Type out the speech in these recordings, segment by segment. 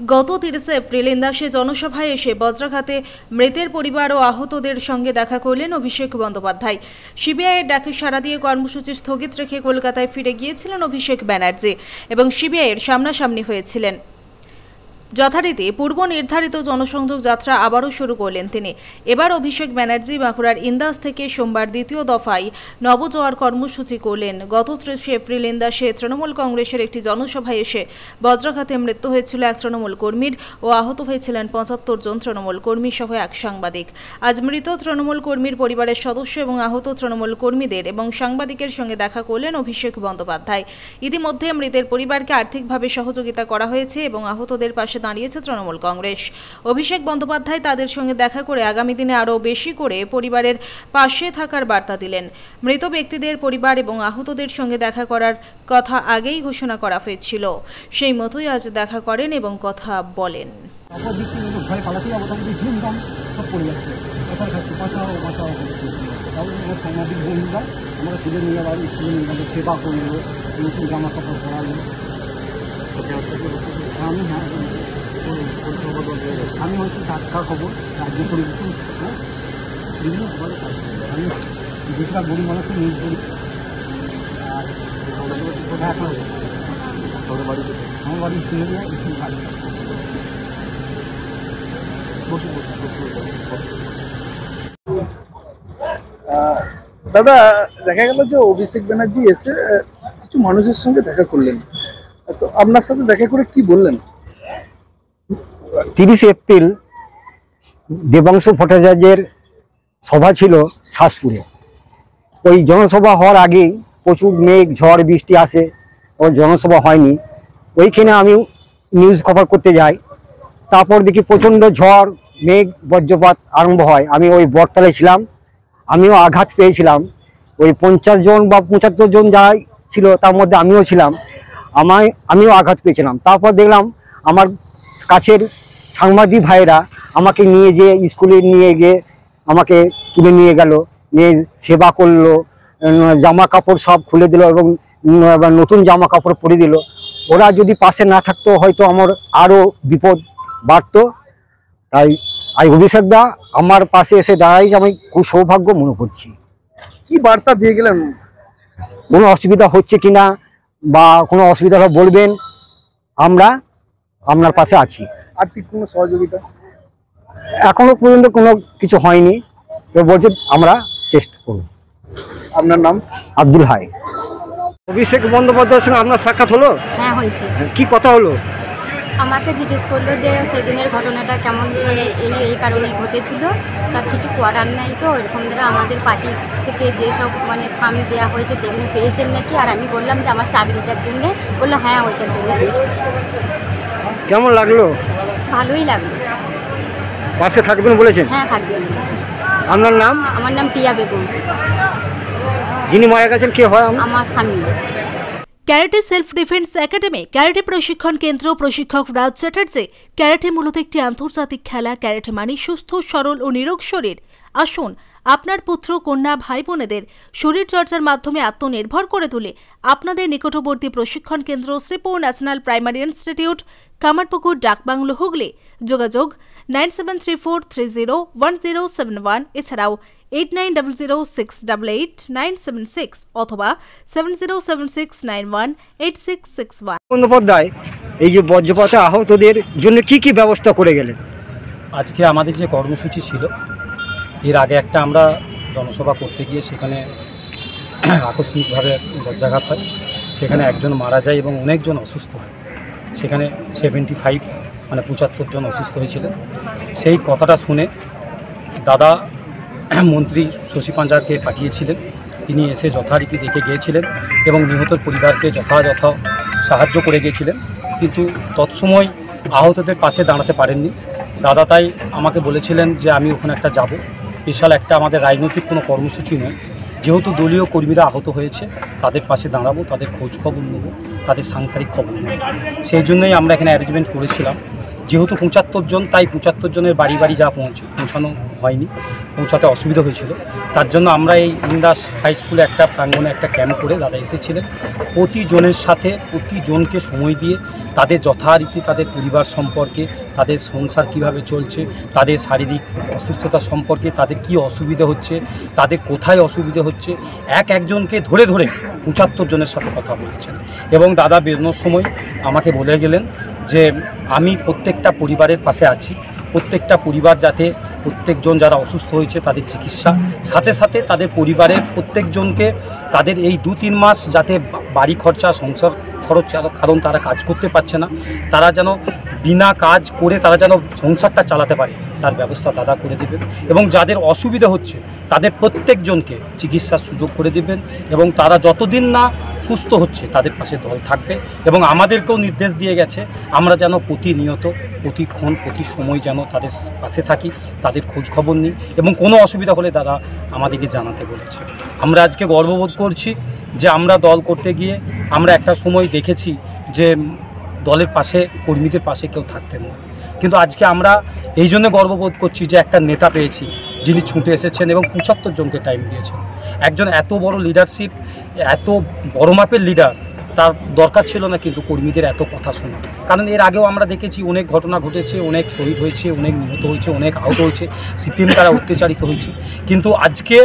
গত তিরিশে এপ্রিল ইন্দাসে জনসভায় এসে বজ্রাঘাতে মৃতের পরিবার ও আহতদের সঙ্গে দেখা করলেন অভিষেক বন্দ্যোপাধ্যায়। সিবিআইয়ের ডাকে সাড়া দিয়ে কর্মসূচি স্থগিত রেখে কলকাতায় ফিরে গিয়েছিলেন অভিষেক ব্যানার্জি এবং সিবিআইয়ের সামনাসামনি হয়েছিলেন। যথারীতি পূর্ব নির্ধারিত জনসংযোগ যাত্রা আবারও শুরু করলেন তিনি। এবার অভিষেক ব্যানার্জি বাঁকুড়ার ইন্দাস থেকে সোমবার দ্বিতীয় দফায় নবজোয়ার কর্মসূচি করলেন। গত ত্রিশে এপ্রিল ইন্দাসে তৃণমূল কংগ্রেসের একটি জনসভায় এসে বজ্রাঘাতে মৃত্যু হয়েছিল এক তৃণমূল কর্মীর ও আহত হয়েছিলেন পঁচাত্তর জন তৃণমূল কর্মী সহ এক সাংবাদিক। আজ মৃত তৃণমূল কর্মীর পরিবারের সদস্য এবং আহত তৃণমূল কর্মীদের এবং সাংবাদিকের সঙ্গে দেখা করলেন অভিষেক বন্দ্যোপাধ্যায়। ইতিমধ্যে মৃতের পরিবারকে আর্থিকভাবে সহযোগিতা করা হয়েছে এবং আহতদের পাশে দাঁড়িয়েছে তৃণমূল কংগ্রেস। অভিষেক বন্দ্যোপাধ্যায় তাদের সঙ্গে দেখা করে আগামী দিনে আরও বেশি করে পরিবারের পাশে থাকার বার্তা দিলেন। মৃত ব্যক্তিদের পরিবার এবং আহতদের সঙ্গে দেখা করার কথা আগেই ঘোষণা করা হয়েছিল। সেই মতোই আজ দেখা করেন এবং কথা বলেন। বন্ধুরা আমরা তুলে নিয়ে স্কুলে নিয়ে সেবা করল নতুন জামা কাপড় পরালো আমি হ্যাঁ আমি হচ্ছে টাটকা খবর রাজ্য পরিবর্তন হ্যাঁ? বিভিন্ন খবরে কাজ করি। আমি বেশিরভাগ গরিব মানুষের নিউজ করি। আর হ্যাঁ আমার বাড়ি সিঙ্গুরিয়া এখানে বাড়ি। বসে বসে দাদা দেখা গেল যে অভিষেক ব্যানার্জি এসে কিছু মানুষের সঙ্গে দেখা করলেন। তো আপনার সাথে দেখা করে কি বললেন? তিরিশে এপ্রিল দেবাংশু ভট্টাচার্যের সভা ছিল শাসপুরে। ওই জনসভা হওয়ার আগেই প্রচুর মেঘ, ঝড়, বৃষ্টি আসে ওর জনসভা হয়নি। ওইখানে আমি নিউজ কভার করতে যাই। তারপর দেখি প্রচণ্ড ঝড়, মেঘ, বজ্রপাত আরম্ভ হয়। আমি ওই বটতলায় ছিলাম। আমিও আঘাত পেয়েছিলাম। ওই পঞ্চাশ জন বা পঁচাত্তর জন যাই ছিল তার মধ্যে আমিও ছিলাম। আমায়, আমিও আঘাত পেয়েছিলাম। তারপর দেখলাম আমার কাছের সাংবাদিক ভাইরা আমাকে নিয়ে যে স্কুলে নিয়ে গিয়ে আমাকে তুলে নিয়ে গেল নিয়ে সেবা করল জামা কাপড় সব খুলে দিল এবং নতুন জামা কাপড় পরে দিল। ওরা যদি পাশে না থাকতো হয়তো আমার আরও বিপদ বাড়তো। তাই আই অভিষেক দা আমার পাশে এসে দাঁড়াইছে আমি খুব সৌভাগ্য মনে করছি। কি বার্তা দিয়ে গেলেন? কোনো অসুবিধা হচ্ছে কিনা বা কোনো অসুবিধা বলবেন। আমরা আপনার পাশে আছি। আর্থিক কোনো সহযোগিতা? এখনও পর্যন্ত কোনো কিছু হয়নি। তো বলছে আমরা চেষ্টা করব। আপনার নাম? আব্দুল হাই। অভিষেক বন্দ্যোপাধ্যায়ের সঙ্গে আপনার সাক্ষাৎ হলো? হ্যাঁ হয়েছে। কি কথা হলো? আমাকে জিজ্ঞেস করল যে সেদিনের ঘটনাটা কেমন মানে এই এই কারণে ঘটেছিল। তার কিছু করার নাই তো এরকম দ্বারা আমাদের পার্টি থেকে যেসব মানে ফান্ড দেওয়া হয়েছে সেগুলো পেয়েছেন নাকি? আর আমি বললাম যে আমার চাকরিটার জন্যে। বলল হ্যাঁ ওইটার জন্য দিয়েছি কেমন লাগল? ভালোই লাগল। পাশে থাকবেন বলেছেন? হ্যাঁ থাকবেন। আপনার নাম? আমার নাম টিয়া বেগম। যিনি মারা গেছেন কে হয় আমার? স্বামী। Karate self defence academy karate প্রশিক্ষণ কেন্দ্র প্রশিক্ষক রাজ চ্যাটার্জি। ক্যারাটে মূলত একটি আন্তর্জাতিক খেলা। ক্যারাটে মানে সুস্থ সরল ও নিরোগ শরীর। আসুন আপনার পুত্র কন্যা ভাই বোনেদের শরীরচর্চার মাধ্যমে আত্মনির্ভর করে তুলে আপনাদের নিকটবর্তী প্রশিক্ষণ কেন্দ্র Shripur national primary institute Kamarpukur Dakbungalow Hooghly. যোগাযোগ nine seven three four three zero one zero seven one. এছাড়াও eight nine double zero six double eight nine seven six অথবা seven zero seven six nine one eight six six one. Bandyopadhyay এই যে বজ্রপাতে আহতদের জন্য কি কি ব্যবস্থা করে গেলেন? আজকে আমাদের যে কর্মসূচি ছিল এর আগে একটা আমরা জনসভা করতে গিয়ে সেখানে আকস্মিকভাবে বজ্রাঘাত হয়। সেখানে একজন মারা যায় এবং অনেকজন অসুস্থ হয়। সেখানে সেভেন্টি ফাইভ মানে পঁচাত্তর জন অসুস্থ হয়েছিলেন। সেই কথাটা শুনে দাদা মন্ত্রী শশী পাঞ্জাকে পাঠিয়েছিলেন। তিনি এসে যথারীতি দেখে গিয়েছিলেন এবং নিহতের পরিবারকে যথাযথ সাহায্য করে গিয়েছিলেন। কিন্তু তৎসময় আহতদের পাশে দাঁড়াতে পারেননি। দাদা তাই আমাকে বলেছিলেন যে আমি ওখানে একটা যাব। বিশাল একটা আমাদের রাজনৈতিক কোনো কর্মসূচি নয়। যেহেতু দলীয় কর্মীরা আহত হয়েছে, তাদের পাশে দাঁড়াবো, তাদের খোঁজ খবর নেব, তাদের সাংসারিক খবর নেব। সেই জন্যই আমরা এখানে অ্যারেঞ্জমেন্ট করেছিলাম। যেহেতু পঁচাত্তর জন, তাই পঁচাত্তর জনের বাড়ি বাড়ি যা পৌঁছ, পৌঁছানো হয়নি, পৌঁছাতে অসুবিধা হয়েছিল। তার জন্য আমরা এই ইন্দাস হাই স্কুলে একটা প্রাঙ্গণে একটা ক্যাম্প করে দাদা এসেছিলেন। প্রতিজনের সাথে প্রতিজনকে সময় দিয়ে তাদের যথারীতি তাদের পরিবার সম্পর্কে, তাদের সংসার কীভাবে চলছে, তাদের শারীরিক অসুস্থতা সম্পর্কে তাদের কি অসুবিধা হচ্ছে, তাদের কোথায় অসুবিধা হচ্ছে, এক একজনকে ধরে ধরে পঁচাত্তর জনের সাথে কথা বলেছেন। এবং দাদা বেরোনোর সময় আমাকে বলে গেলেন যে আমি প্রত্যেকটা পরিবারের পাশে আছি। প্রত্যেকটা পরিবার যাতে প্রত্যেকজন যারা অসুস্থ হয়েছে তাদের চিকিৎসা। সাথে সাথে তাদের পরিবারের প্রত্যেকজনকে তাদের এই দু তিন মাস যাতে বাড়ি খরচা, সংসার খরচ কারণ তারা কাজ করতে পারছে না। তারা যেন বিনা কাজ করে তারা যেন সংসারটা চালাতে পারে, তার ব্যবস্থা দাদা করে দেবেন। এবং যাদের অসুবিধা হচ্ছে, তাদের প্রত্যেকজনকে চিকিৎসার সুযোগ করে দেবেন। এবং তারা যতদিন না সুস্থ হচ্ছে, তাদের পাশে দল থাকবে এবং আমাদেরকেও নির্দেশ দিয়ে গেছে, আমরা যেন প্রতিনিয়ত, প্রতিক্ষণ প্রতি সময় যেন তাদের পাশে থাকি, তাদের খোঁজ খবর নিই এবং কোনো অসুবিধা হলে তারা আমাদেরকে জানাতে বলেছে। আমরা আজকে গর্ববোধ করছি যে আমরা দল করতে গিয়ে আমরা একটা সময় দেখেছি যে দলের পাশে, কর্মীদের পাশে কেউ থাকতেন না। কিন্তু আজকে আমরা এই জন্য গর্ববোধ করছি যে একটা নেতা পেয়েছি যিনি ছুটে এসেছেন এবং পঁচাত্তর জনকে টাইম দিয়েছেন। একজন এত বড় লিডারশিপ এত বড় মাপের লিডার তার দরকার ছিল না কিন্তু কর্মীদের এত কথা শোনা। কারণ এর আগেও আমরা দেখেছি অনেক ঘটনা ঘটেছে, অনেক শহীদ হয়েছে, অনেক নিহত হয়েছে, অনেক আহত হয়েছে, সিপিএম তারা অত্যাচারিত হয়েছে। কিন্তু আজকে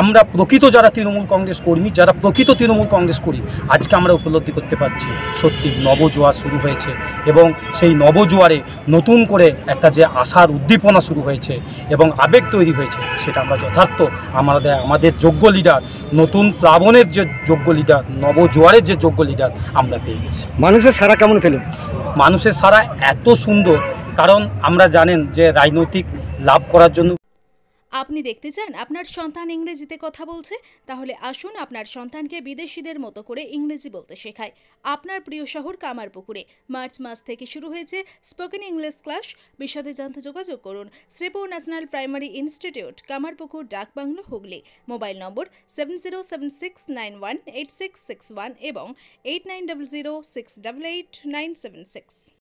আমরা প্রকৃত যারা তৃণমূল কংগ্রেস কর্মী যারা প্রকৃত তৃণমূল কংগ্রেস করি আজকে আমরা উপলব্ধি করতে পারছি। সত্যি নবজোয়ার শুরু হয়েছে এবং সেই নবজোয়ারে নতুন করে একটা যে আশার উদ্দীপনা শুরু হয়েছে এবং আবেগ তৈরি হয়েছে সেটা আমরা যথার্থ আমাদের আমাদের যোগ্য লিডার নতুন প্লাবনের যে যোগ্য লিডার নবজোয়ারের যে যোগ্য লিডার আমরা পেয়ে গেছি। মানুষের সারা কেমন পেলেন মানুষের সারা এত সুন্দর কারণ আমরা জানেন যে রাজনৈতিক লাভ করার জন্য আপনি দেখতে চান আপনার সন্তান ইংরেজিতে কথা বলছে, তাহলে আসুন আপনার সন্তানকে বিদেশিদের মতো করে ইংরেজি বলতে শেখায়। আপনার প্রিয় শহর কামারপুকুরে। মার্চ মাস থেকে শুরু হয়েছে স্পোকেন ইংলিশ ক্লাস। বিশদে জানতে যোগাযোগ করুন Shripur national primary institute, Kamarpukur, Dakbungalow, Hooghly. Mobile number seven zero seven six nine one eight six six one এবং eight nine double zero six double eight nine seven six.